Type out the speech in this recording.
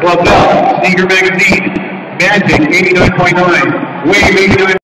Club Bell, Sneaker Magazine, Magic 89.9, Wave 89.